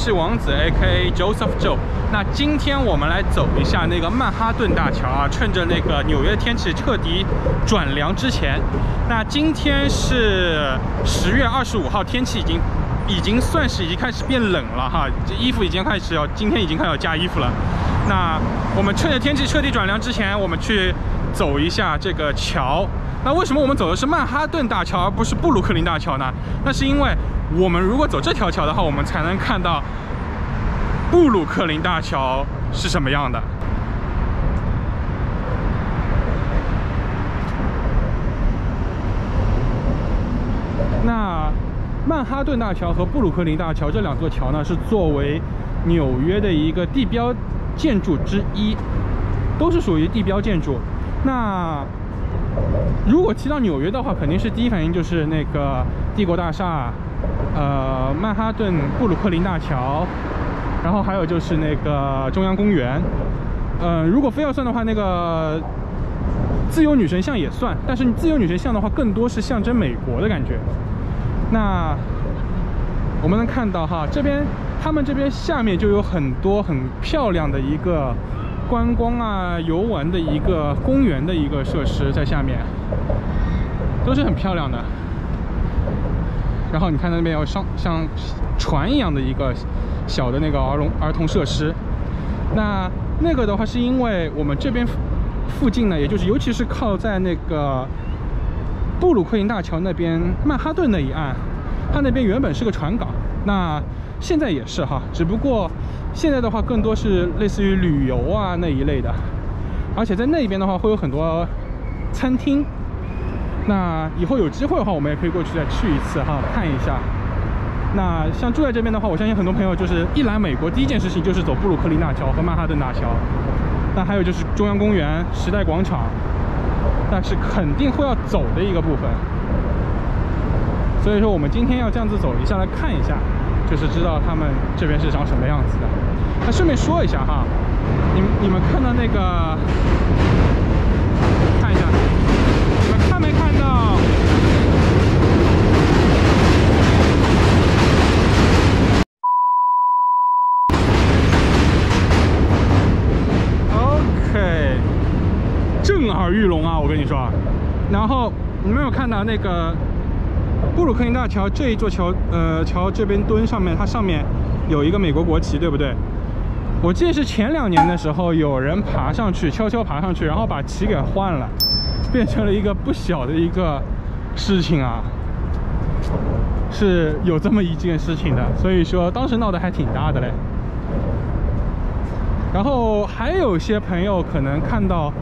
是王子 A.K.A Joseph Joe。那今天我们来走一下那个曼哈顿大桥啊，趁着那个纽约天气彻底转凉之前。那今天是十月二十五号，天气已经已经算是已经开始变冷了哈，这衣服已经开始要今天已经开始要加衣服了。那我们趁着天气彻底转凉之前，我们去走一下这个桥。那为什么我们走的是曼哈顿大桥，而不是布鲁克林大桥呢？那是因为我们如果走这条桥的话，我们才能看到布鲁克林大桥是什么样的。那曼哈顿大桥和布鲁克林大桥这两座桥呢，是作为纽约的一个地标建筑之一，都是属于地标建筑。那如果提到纽约的话，肯定是第一反应就是那个帝国大厦，呃，曼哈顿布鲁克林大桥，然后还有就是那个中央公园。呃，如果非要算的话，那个自由女神像也算，但是自由女神像的话，更多是象征美国的感觉。那我们能看到哈，这边他们这边下面就有很多很漂亮的一个。观光啊，游玩的一个公园的一个设施在下面，都是很漂亮的。然后你看那边有像像船一样的一个小的那个儿童儿童设施。那那个的话，是因为我们这边附近呢，也就是尤其是靠在那个布鲁克林大桥那边曼哈顿那一岸，它那边原本是个船港，那现在也是哈，只不过。现在的话，更多是类似于旅游啊那一类的，而且在那边的话，会有很多餐厅。那以后有机会的话，我们也可以过去再去一次哈，看一下。那像住在这边的话，我相信很多朋友就是一来美国，第一件事情就是走布鲁克林大桥和曼哈顿大桥。那还有就是中央公园、时代广场，那是肯定会要走的一个部分。所以说，我们今天要这样子走一下来看一下。就是知道他们这边是长什么样子的。那顺便说一下哈，你你们看到那个，看一下，你们看没看到？OK，玉龙啊！我跟你说，然后你们有看到那个？布鲁克林大桥这一座桥，呃，桥这边墩上面，它上面有一个美国国旗，对不对？我记得是前两年的时候，有人爬上去，悄悄爬上去，然后把旗给换了，变成了一个不小的一个事情啊，是有这么一件事情的，所以说当时闹得还挺大的嘞。然后还有些朋友可能看到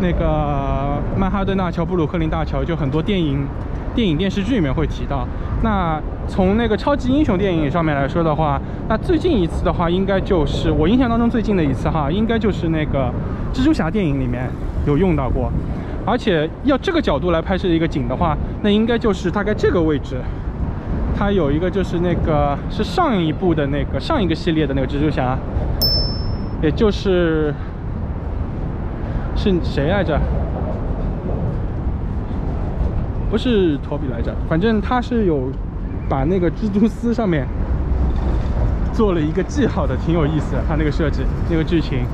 那个曼哈顿大桥、布鲁克林大桥，就很多电影。电影电视剧里面会提到，那从那个超级英雄电影上面来说的话，那最近一次的话，应该就是我印象当中最近的一次哈，应该就是那个蜘蛛侠电影里面有用到过，而且要这个角度来拍摄一个景的话，那应该就是大概这个位置，它有一个就是那个是上一部的那个上一个系列的那个蜘蛛侠，也就是是谁来着？不是托比来着，反正他是有把那个蜘蛛丝上面做了一个记号的，挺有意思的。他那个设计，那个剧情。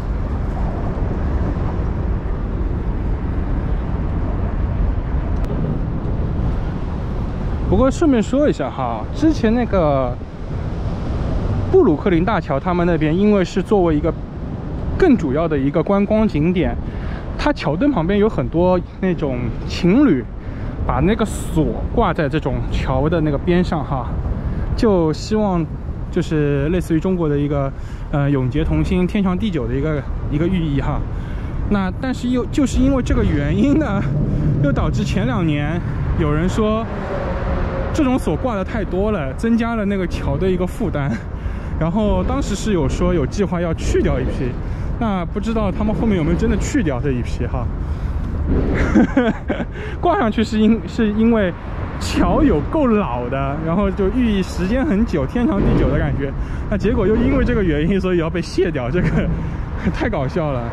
不过顺便说一下哈，之前那个布鲁克林大桥，他们那边因为是作为一个更主要的一个观光景点，它桥墩旁边有很多那种情侣。把那个锁挂在这种桥的那个边上哈，就希望就是类似于中国的一个呃永结同心、天长地久的一个一个寓意哈。那但是又就是因为这个原因呢，又导致前两年有人说这种锁挂的太多了，增加了那个桥的一个负担。然后当时是有说有计划要去掉一批，那不知道他们后面有没有真的去掉这一批哈。挂上去是因是因为桥有够老的，然后就寓意时间很久、天长地久的感觉。那结果又因为这个原因，所以要被卸掉，这个 太搞笑了。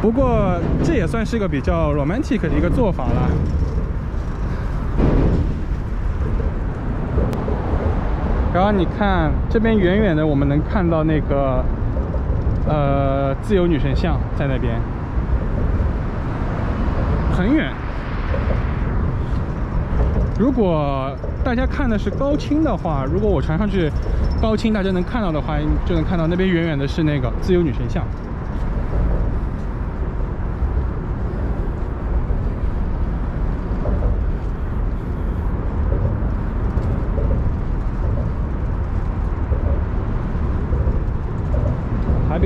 不过这也算是个比较 romantic 的一个做法了。然后你看这边远远的，我们能看到那个呃自由女神像在那边，很远。如果大家看的是高清的话，如果我传上去高清，大家能看到的话，就能看到那边远远的是那个自由女神像。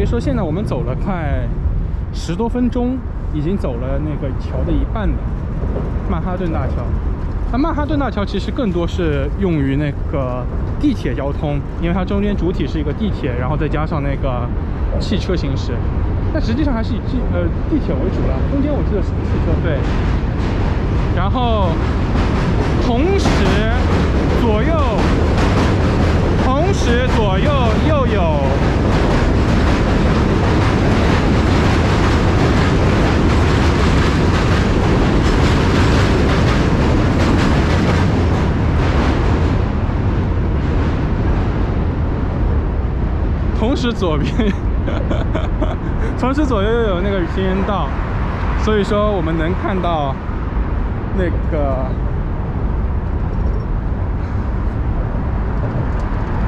说现在我们走了快十多分钟，已经走了那个桥的一半了。曼哈顿大桥，那曼哈顿大桥其实更多是用于那个地铁交通，因为它中间主体是一个地铁，然后再加上那个汽车行驶。但实际上还是以地呃地铁为主了，中间我记得是汽车对。然后同时左右，同时左右又有。同时左边，同时左右又有那个行人道，所以说我们能看到那个，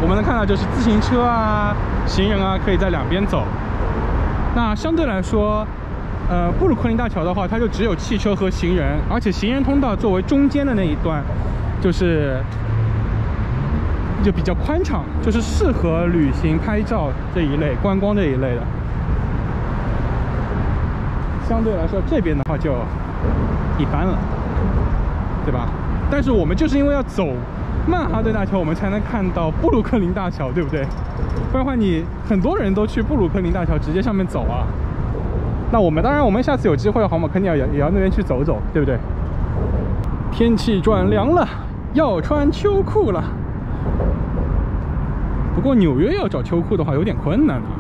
我们能看到就是自行车啊、行人啊可以在两边走。那相对来说，呃，布鲁克林大桥的话，它就只有汽车和行人，而且行人通道作为中间的那一段，就是。就比较宽敞，就是适合旅行、拍照这一类、观光这一类的。相对来说，这边的话就一般了，对吧？但是我们就是因为要走曼哈顿大桥，我们才能看到布鲁克林大桥，对不对？不然的话，你很多人都去布鲁克林大桥直接上面走啊。那我们当然，我们下次有机会的话，我们肯定要也也要那边去走走，对不对？天气转凉了，要穿秋裤了。不过纽约要找秋裤的话有点困难啊，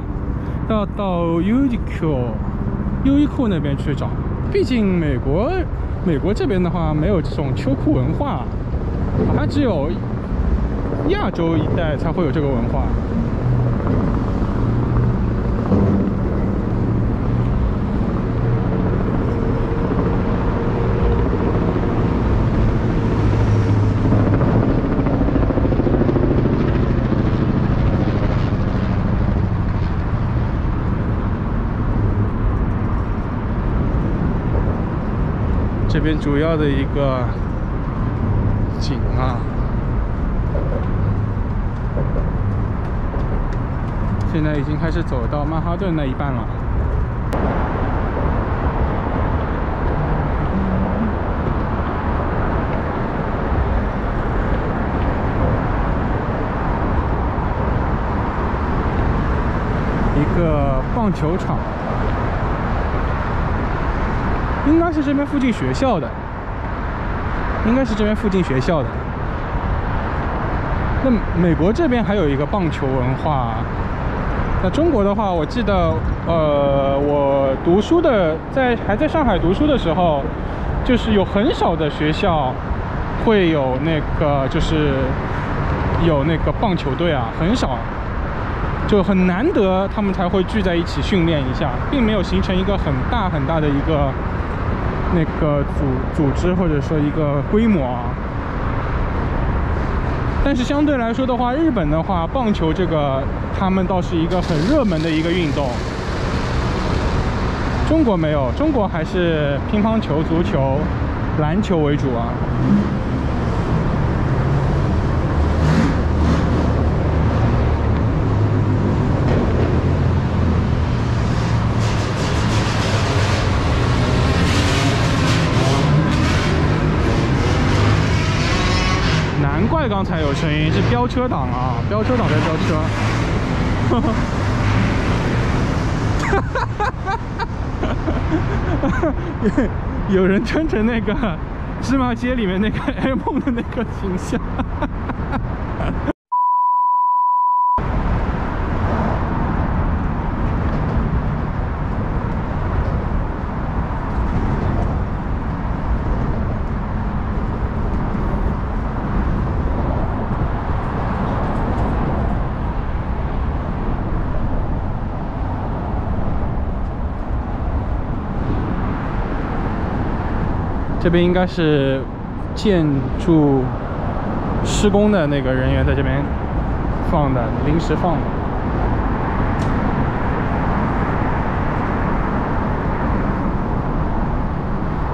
要到优衣库、优衣库那边去找。毕竟美国，美国这边的话没有这种秋裤文化，好像只有亚洲一带才会有这个文化。主要的一个景啊，现在已经开始走到曼哈顿那一半了。一个棒球场。应该是这边附近学校的，应该是这边附近学校的。那美国这边还有一个棒球文化，那中国的话，我记得，呃，我读书的在还在上海读书的时候，就是有很少的学校会有那个，就是有那个棒球队啊，很少，就很难得他们才会聚在一起训练一下，并没有形成一个很大很大的一个。那个组组织或者说一个规模啊，但是相对来说的话，日本的话，棒球这个他们倒是一个很热门的一个运动。中国没有，中国还是乒乓球、足球、篮球为主啊。刚才有声音，是飙车党啊！飙车党在飙车。哈哈哈有有人穿成那个芝麻街里面那个 M 的那个形象。这边应该是建筑施工的那个人员在这边放的，临时放的。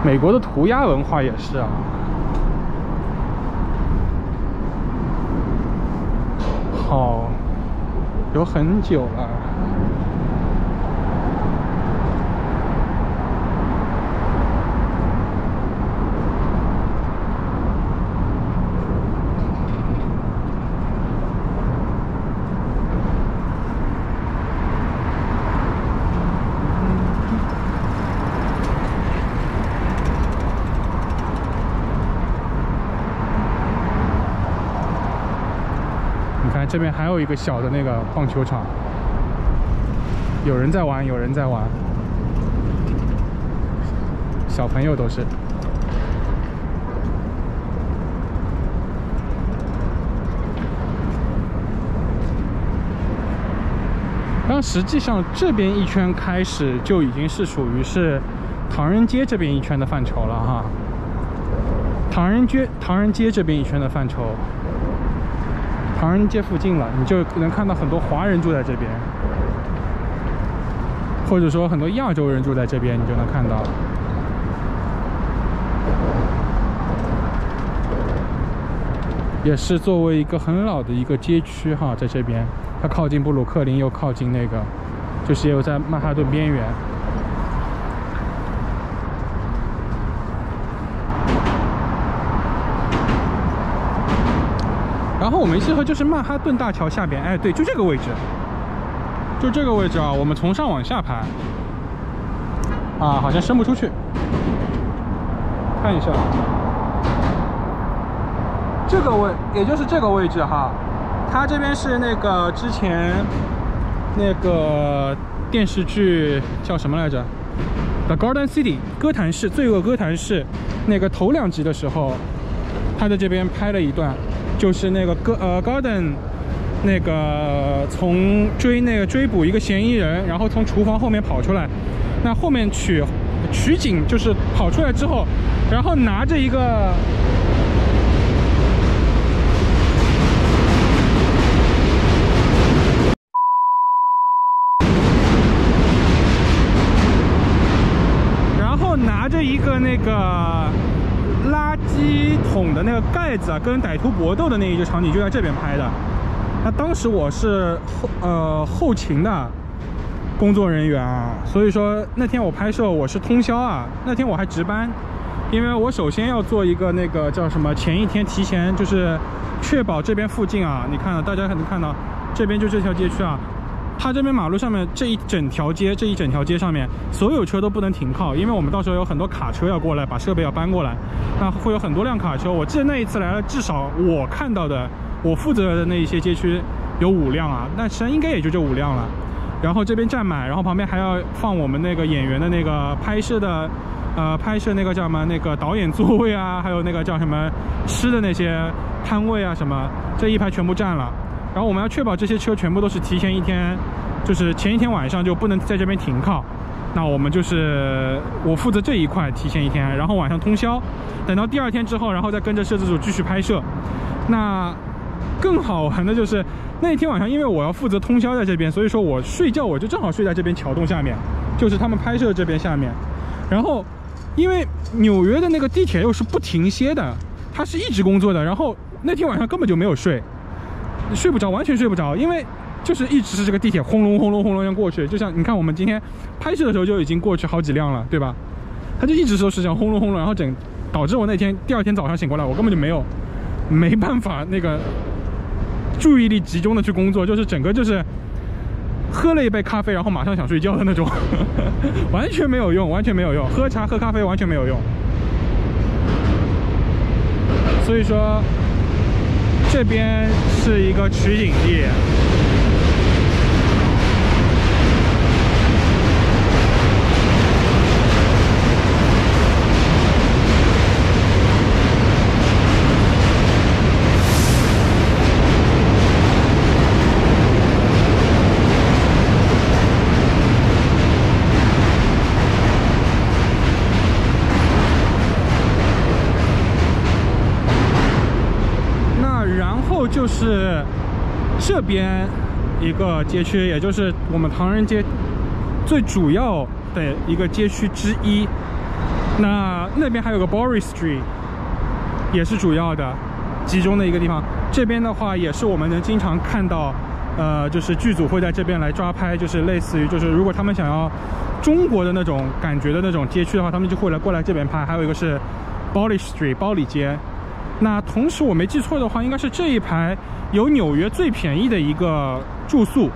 美国的涂鸦文化也是啊，好，有很久了。你看这边还有一个小的那个棒球场，有人在玩，有人在玩，小朋友都是。但实际上这边一圈开始就已经是属于是唐人街这边一圈的范畴了哈。唐人街唐人街这边一圈的范畴，唐人街附近了，你就能看到很多华人住在这边，或者说很多亚洲人住在这边，你就能看到。也是作为一个很老的一个街区哈，在这边，它靠近布鲁克林，又靠近那个，就是也有在曼哈顿边缘。然后我们这个就是曼哈顿大桥下边，哎，对，就这个位置，就这个位置啊。我们从上往下拍，啊，好像伸不出去，看一下。这个位，也就是这个位置哈，它这边是那个之前那个电视剧叫什么来着，《The Garden City》歌坛市，罪恶歌坛市，那个头两集的时候，他在这边拍了一段，就是那个呃 Garden 那个从追那个追捕一个嫌疑人，然后从厨房后面跑出来，那后面取取景就是跑出来之后，然后拿着一个。拿着一个那个垃圾桶的那个盖子啊，跟歹徒搏斗的那一个场景就在这边拍的。那当时我是后呃后勤的工作人员啊，所以说那天我拍摄我是通宵啊，那天我还值班，因为我首先要做一个那个叫什么，前一天提前就是确保这边附近啊，你看大家可能看到这边就这条街区啊。它这边马路上面这一整条街，这一整条街上面所有车都不能停靠，因为我们到时候有很多卡车要过来把设备要搬过来，那会有很多辆卡车。我记得那一次来了，至少我看到的，我负责的那一些街区有五辆啊，那实应该也就这五辆了。然后这边站满，然后旁边还要放我们那个演员的那个拍摄的，呃，拍摄那个叫什么那个导演座位啊，还有那个叫什么吃的那些摊位啊什么，这一排全部占了。然后我们要确保这些车全部都是提前一天，就是前一天晚上就不能在这边停靠。那我们就是我负责这一块，提前一天，然后晚上通宵，等到第二天之后，然后再跟着摄制组继续拍摄。那更好玩的就是那天晚上，因为我要负责通宵在这边，所以说我睡觉我就正好睡在这边桥洞下面，就是他们拍摄这边下面。然后因为纽约的那个地铁又是不停歇的，它是一直工作的，然后那天晚上根本就没有睡。睡不着，完全睡不着，因为就是一直是这个地铁轰隆轰隆轰隆样过去，就像你看我们今天拍摄的时候就已经过去好几辆了，对吧？它就一直都是这样轰隆轰隆，然后整导致我那天第二天早上醒过来，我根本就没有没办法那个注意力集中的去工作，就是整个就是喝了一杯咖啡，然后马上想睡觉的那种，完全没有用，完全没有用，喝茶喝咖啡完全没有用，所以说。这边是一个取景地。就是这边一个街区，也就是我们唐人街最主要的一个街区之一。那那边还有个 Boris Street，也是主要的集中的一个地方。这边的话也是我们能经常看到，呃，就是剧组会在这边来抓拍，就是类似于就是如果他们想要中国的那种感觉的那种街区的话，他们就会来过来这边拍。还有一个是 Boris Street，包里街。那同时我没记错的话，应该是这一排有纽约最便宜的一个住宿，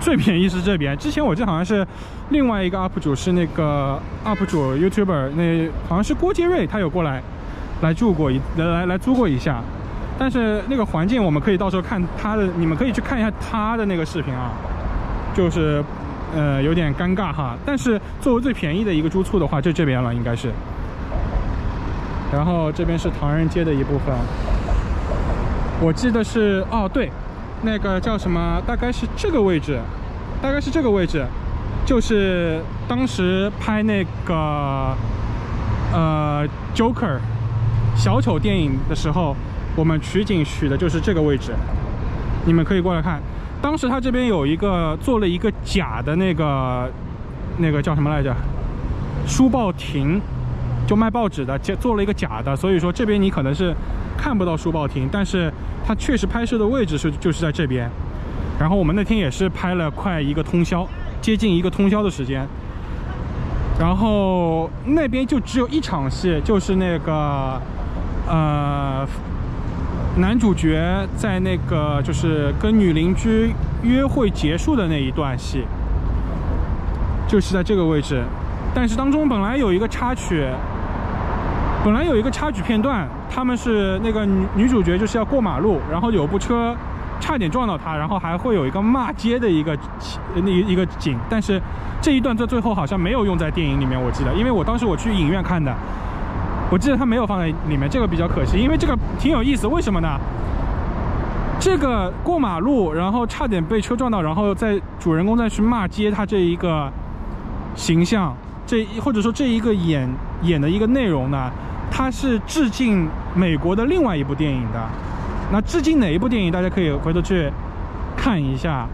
最便宜是这边。之前我记得好像是另外一个 UP 主是那个 UP 主 YouTuber，那好像是郭杰瑞，他有过来来住过一来来来租过一下。但是那个环境我们可以到时候看他的，你们可以去看一下他的那个视频啊，就是呃有点尴尬哈。但是作为最便宜的一个住处的话，就这边了，应该是。然后这边是唐人街的一部分，我记得是哦对，那个叫什么？大概是这个位置，大概是这个位置，就是当时拍那个呃 Joker 小丑电影的时候，我们取景取的就是这个位置。你们可以过来看，当时他这边有一个做了一个假的那个那个叫什么来着？书报亭。就卖报纸的，做了一个假的，所以说这边你可能是看不到书报亭，但是它确实拍摄的位置是就是在这边。然后我们那天也是拍了快一个通宵，接近一个通宵的时间。然后那边就只有一场戏，就是那个呃男主角在那个就是跟女邻居约会结束的那一段戏，就是在这个位置。但是当中本来有一个插曲。本来有一个插曲片段，他们是那个女女主角就是要过马路，然后有部车差点撞到她，然后还会有一个骂街的一个那一个景，但是这一段在最后好像没有用在电影里面，我记得，因为我当时我去影院看的，我记得他没有放在里面，这个比较可惜，因为这个挺有意思，为什么呢？这个过马路，然后差点被车撞到，然后在主人公再去骂街，他这一个形象，这或者说这一个演演的一个内容呢？它是致敬美国的另外一部电影的，那致敬哪一部电影？大家可以回头去看一下，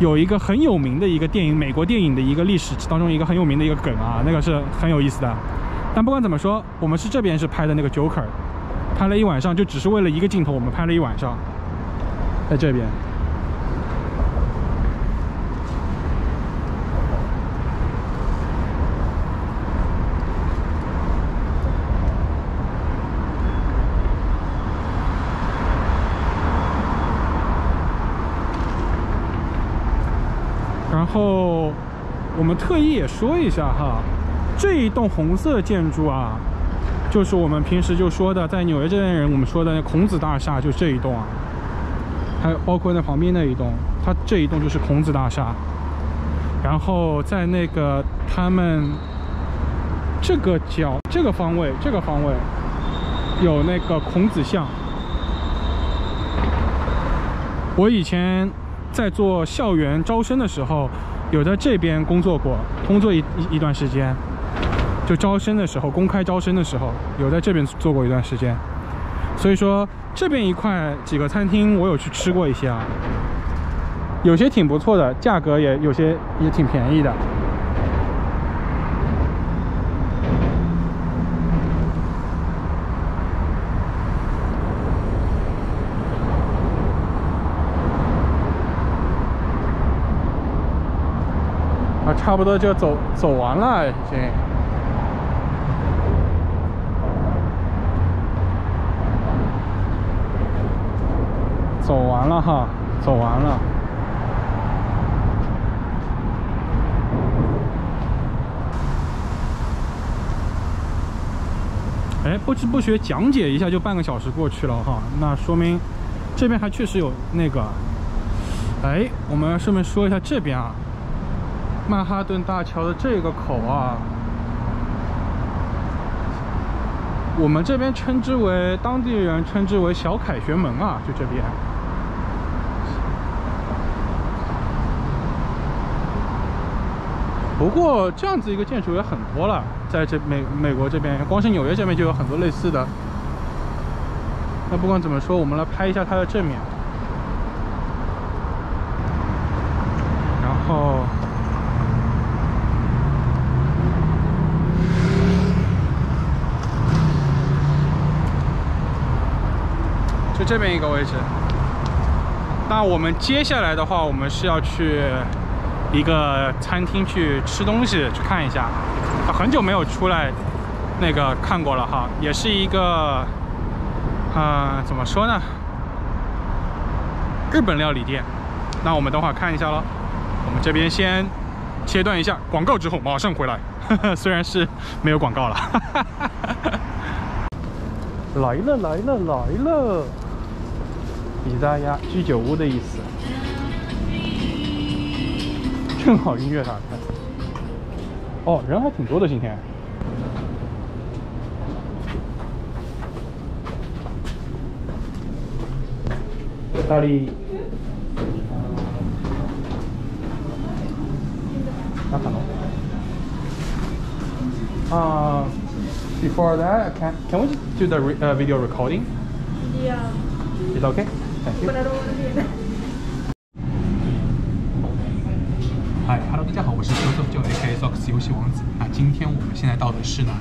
有一个很有名的一个电影，美国电影的一个历史当中一个很有名的一个梗啊，那个是很有意思的。但不管怎么说，我们是这边是拍的那个 Joker，拍了一晚上，就只是为了一个镜头，我们拍了一晚上，在这边。后我们特意也说一下哈，这一栋红色建筑啊，就是我们平时就说的，在纽约这边人我们说的孔子大厦，就这一栋啊，还有包括那旁边那一栋，它这一栋就是孔子大厦。然后在那个他们这个角这个方位这个方位有那个孔子像，我以前。在做校园招生的时候，有在这边工作过，工作一一段时间，就招生的时候，公开招生的时候，有在这边做过一段时间。所以说这边一块几个餐厅，我有去吃过一些啊，有些挺不错的，价格也有些也挺便宜的。差不多就走走完了，已经走完了哈，走完了。哎，不知不觉讲解一下就半个小时过去了哈，那说明这边还确实有那个。哎，我们顺便说一下这边啊。曼哈顿大桥的这个口啊，我们这边称之为当地人称之为小凯旋门啊，就这边。不过这样子一个建筑也很多了，在这美美国这边，光是纽约这边就有很多类似的。那不管怎么说，我们来拍一下它的正面。然后，就这边一个位置。那我们接下来的话，我们是要去一个餐厅去吃东西，去看一下。很久没有出来那个看过了哈，也是一个，嗯，怎么说呢？日本料理店。那我们等会儿看一下喽。我们这边先切断一下广告，之后马上回来。虽然是没有广告了。哈哈哈来了来了来了！比扎鸭居酒屋的意思。正好音乐打开。哦，人还挺多的今天。大力。那可能。Uh, before that, can can we do the re, uh, video recording? Yeah. Is okay? 嗨，Hello，大家好，我是 Joseph 就 AK Sox 游戏王子。那今天我们现在到的是呢，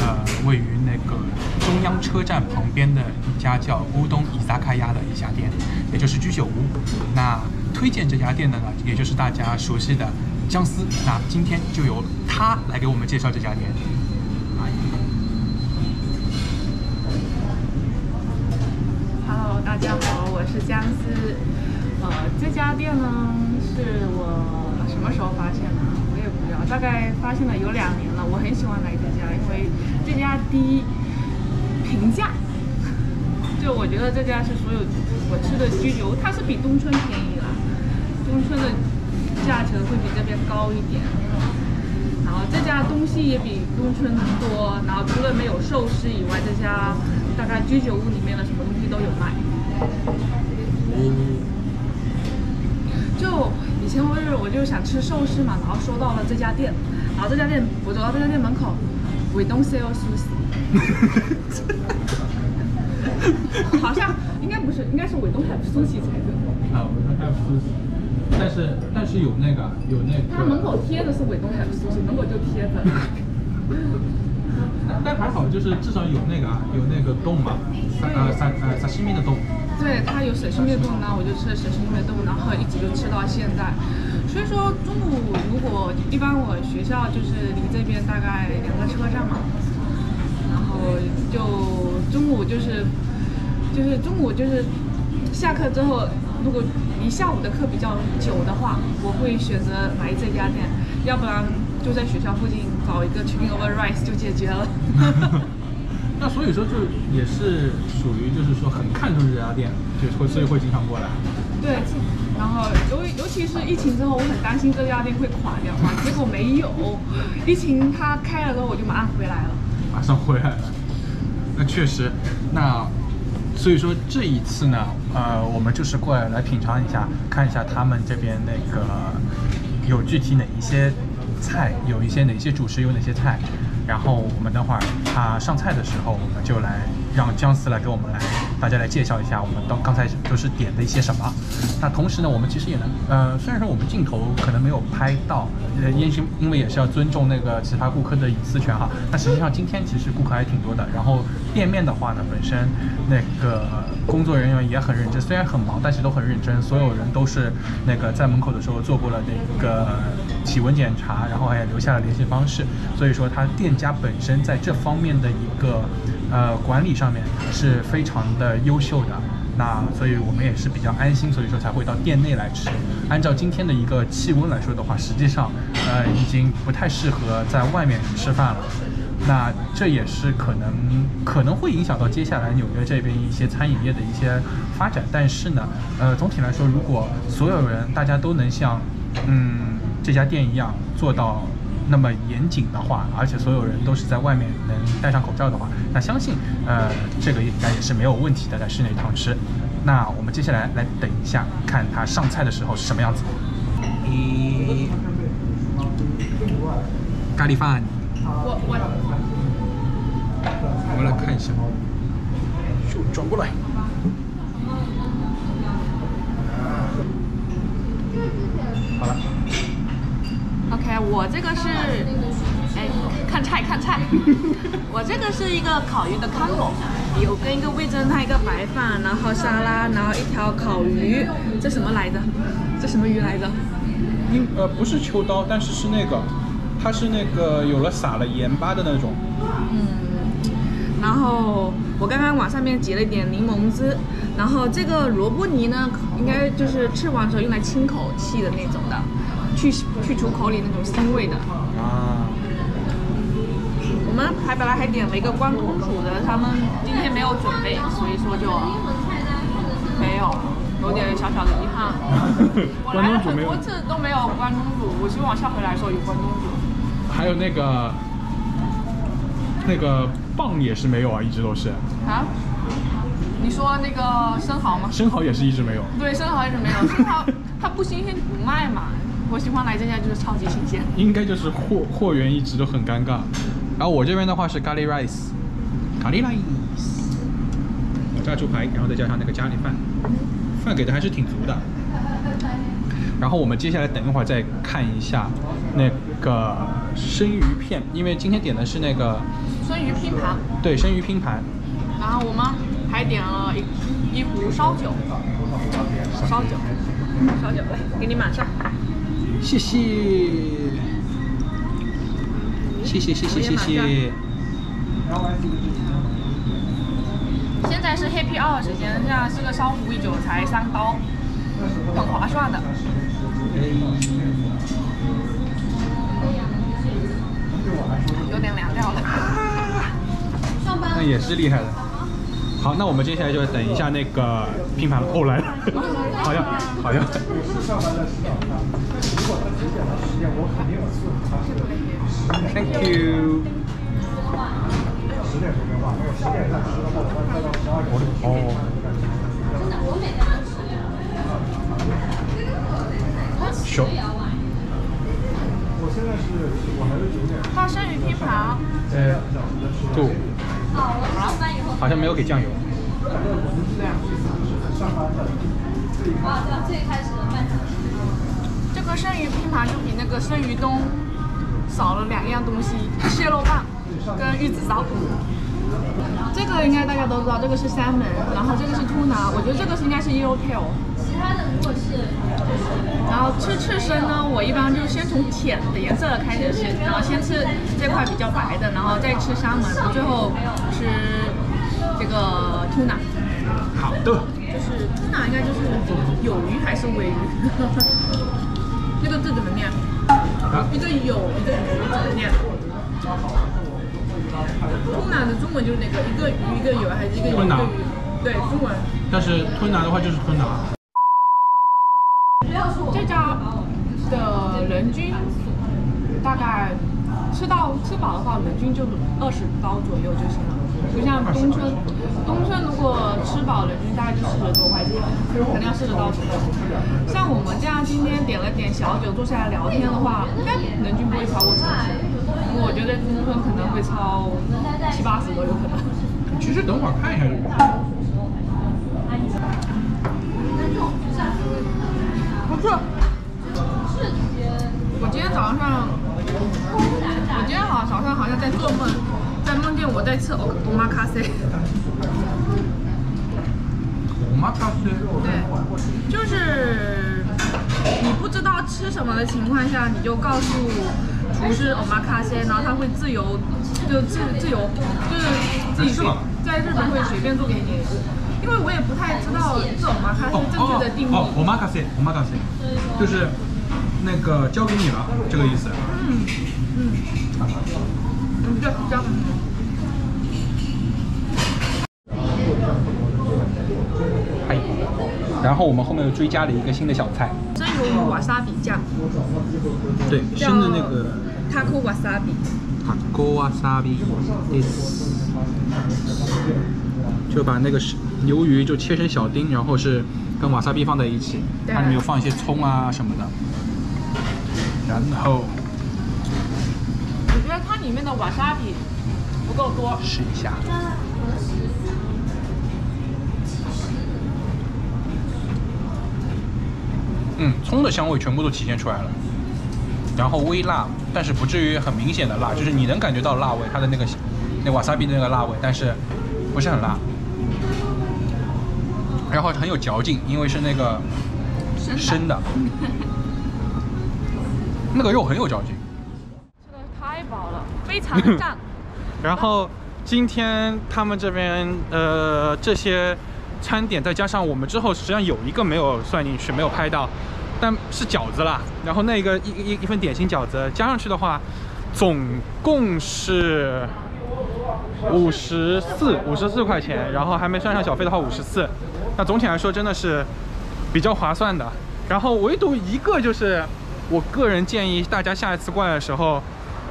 呃，位于那个中央车站旁边的一家叫乌冬伊萨卡亚的一家店，也就是居酒屋。那推荐这家店的呢，也就是大家熟悉的姜丝。那今天就由他来给我们介绍这家店。Hello，大家好，我是姜思。呃，这家店呢是我什么时候发现的？我也不知道，大概发现了有两年了。我很喜欢来这家，因为这家第一平价，就我觉得这家是所有我吃的居酒屋，它是比东村便宜啦，东村的价钱会比这边高一点。然后这家东西也比东村多，然后除了没有寿司以外，这家大概居酒屋里面的什么东西都有卖。就以前我是我就想吃寿司嘛，然后收到了这家店，然后这家店我走到这家店门口，We don't sell sushi，好像应该不是，应该是 We don't have sushi 才对。啊，我们还有苏西，但是但是有那个有那个，它门口贴的是 We don't have sushi，门口就贴着。但还好，就是至少有那个啊，有那个洞嘛，呃沙呃沙西米的冻。对，它有水星灭冻，然后我就吃了水星灭冻，然后一直就吃到现在。所以说中午如果一般我学校就是离这边大概两个车站嘛，然后就中午就是就是中午就是下课之后，如果离下午的课比较久的话，我会选择来这家店，要不然就在学校附近找一个 chicken over rice 就解决了。那所以说就也是属于就是说很看重这家店，就会所以会经常过来。对，然后尤尤其是疫情之后，我很担心这家店会垮掉嘛，结果没有。疫情它开了之后，我就马上回来了。马上回来了。那确实，那所以说这一次呢，呃，我们就是过来来品尝一下，看一下他们这边那个有具体哪一些菜，有一些哪些主食，有哪些菜。然后我们等会儿他上菜的时候，我们就来让姜丝来给我们来大家来介绍一下我们刚刚才都是点的一些什么。那同时呢，我们其实也能，呃，虽然说我们镜头可能没有拍到，呃，因是因为也是要尊重那个其他顾客的隐私权哈。但实际上今天其实顾客还挺多的。然后店面的话呢，本身那个工作人员也很认真，虽然很忙，但是都很认真。所有人都是那个在门口的时候做过了那个体温检查，然后还留下了联系方式。所以说他店家本身在这方面的一个呃管理上面是非常的优秀的。那所以我们也是比较安心，所以说才会到店内来吃。按照今天的一个气温来说的话，实际上呃已经不太适合在外面吃饭了。那这也是可能可能会影响到接下来纽约这边一些餐饮业的一些发展。但是呢，呃，总体来说，如果所有人大家都能像嗯这家店一样做到那么严谨的话，而且所有人都是在外面能戴上口罩的话，那相信呃这个应该也是没有问题的，在室内堂吃。那我们接下来来等一下，看它上菜的时候是什么样子。一咖喱饭。我我我们来看一下，就转过来。好了，OK，我这个是，哎，看菜看菜，我这个是一个烤鱼的 combo，有跟一个味增汤，一个白饭，然后沙拉，然后一条烤鱼，这什么来着？这什么鱼来着？应呃不是秋刀，但是是那个，它是那个有了撒了盐巴的那种。嗯然后我刚刚往上面挤了一点柠檬汁，然后这个萝卜泥呢，应该就是吃完之后用来清口气的那种的，去去除口里那种腥味的。啊，我们还本来还点了一个关东煮的，他们今天没有准备，所以说就没有，有点小小的遗憾。我关来了东煮没有很多，次都没有关东煮，我希望下回来的时候有关东煮。还有那个那个棒也是没有啊，一直都是，啊？你说那个生蚝吗？生蚝也是一直没有。对，生蚝一直没有，生蚝它不新鲜不卖嘛。我喜欢来这家就是超级新鲜。应该就是货货源一直都很尴尬。然后我这边的话是咖喱 rice，咖喱 rice，炸猪排，然后再加上那个咖喱饭，饭给的还是挺足的。然后我们接下来等一会儿再看一下那个生鱼片，因为今天点的是那个生鱼拼盘，对生鱼拼盘，然后我们还点了一一壶烧酒，烧酒，烧酒，来给你满上。谢谢，谢谢谢谢谢谢。现在是 Happy Hour 时间，这样是个烧壶一酒才三刀，很划算的。有点凉掉了。那也是厉害的。好，那我们接下来就等一下那个拼盘哦来了，好像好像。Thank you。哦。手它生鱼拼盘，呃，不，好像没有给酱油。这个生鱼拼盘就比那个生鱼冬少了两样东西，蟹肉棒跟玉子烧。这个应该大家都知道，这个是 salmon，然后这个是 tuna，我觉得这个是应该是 yellowtail。然后吃刺身呢，我一般就先从浅的颜色开始吃，然后先吃这块比较白的，然后再吃沙门，最后吃这个 tuna。好的。就是 tuna 应该就是有鱼还是尾鱼？这个字怎么念？啊一个有，一个鱼怎么念？tuna 的中文就是那个一个鱼一个有还是一个有一个鱼？对，中文。但是吞拿的话就是吞拿。这家的人均大概吃到吃饱的话，人均就二十刀左右就行了。不像东村，东村如果吃饱人均大概就四十多块钱，肯定要四十刀左右。像我们这样今天点了点小酒，坐下来聊天的话，应该人均不会超过四十。我觉得东村可能会超七八十都有可能。其实等会儿看一下就。不错。我今天早上，我今天好早上好像在做梦，在梦见我在吃欧欧玛卡西。我妈告诉对，就是你不知道吃什么的情况下，你就告诉厨师欧玛卡西，然后他会自由，就自自由，就是自己在日本会随便做给你。因为我也不太知道这欧玛卡西正确的定义。哦，我妈卡西，我妈卡西，就是那个交给你了，这个意思。嗯嗯，嗯，比较比较。嗨。然后我们后面又追加了一个新的小菜，生鱿鱼瓦萨比酱，对，叫生的那个 taco wasabi。塔锅瓦萨比就把那个是鱿鱼就切成小丁，然后是跟瓦萨比放在一起，它里面有放一些葱啊什么的，然后我觉得它里面的瓦萨比不够多。试一下。嗯葱的香味全部都体现出来了。然后微辣但是不至于很明显的辣就是你能感觉到辣味它的那个那瓦萨比的那个辣味但是不是很辣。然后很有嚼劲因为是那个生的。那个肉很有嚼劲。吃的太饱了，非常的 胀。然后今天他们这边呃这些餐点，再加上我们之后实际上有一个没有算进去，没有拍到，但是饺子啦。然后那个一一一份点心饺子加上去的话，总共是五十四五十四块钱，然后还没算上小费的话五十四。那总体来说真的是比较划算的。然后唯独一个就是，我个人建议大家下一次过来的时候，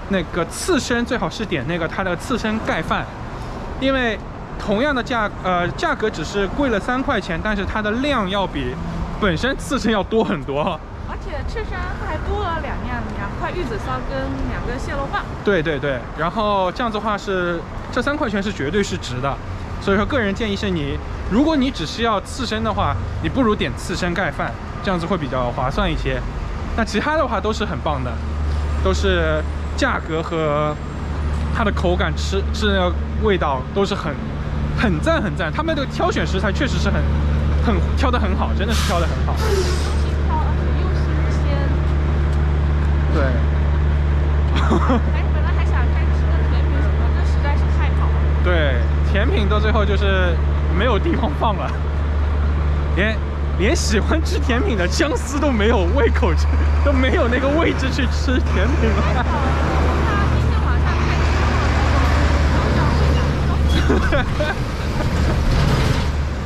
那个刺身最好是点那个它的刺身盖饭，因为同样的价呃价格只是贵了三块钱，但是它的量要比本身刺身要多很多。而且刺身还多了两样，两块玉子烧跟两个蟹肉棒。对对对，然后这样子的话是这三块钱是绝对是值的，所以说个人建议是你，如果你只是要刺身的话，你不如点刺身盖饭，这样子会比较划算一些。那其他的话都是很棒的，都是价格和它的口感、吃吃的味道都是很很赞很赞。他们的挑选食材确实是很很挑的很好，真的是挑的很好。对。哎，本来还想再吃个甜品什么，这实在是太好了。对，甜品到最后就是没有地方放了，连连喜欢吃甜品的姜丝都没有胃口吃，都没有那个位置去吃甜品了。太饱了，他今天晚上太吃了，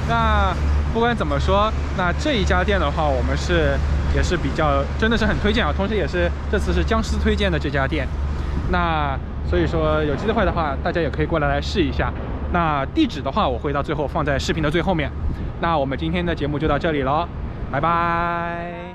那不管怎么说，那这一家店的话，我们是也是比较真的是很推荐啊，同时也是这次是僵尸推荐的这家店。那所以说有机会的话，大家也可以过来来试一下。那地址的话，我会到最后放在视频的最后面。那我们今天的节目就到这里喽，拜拜。